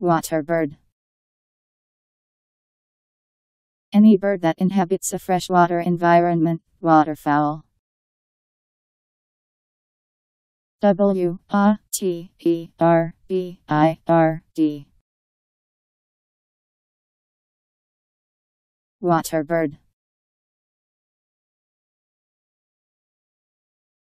Waterbird. Any bird that inhabits a freshwater environment, waterfowl. W A T E R B I R D. Waterbird.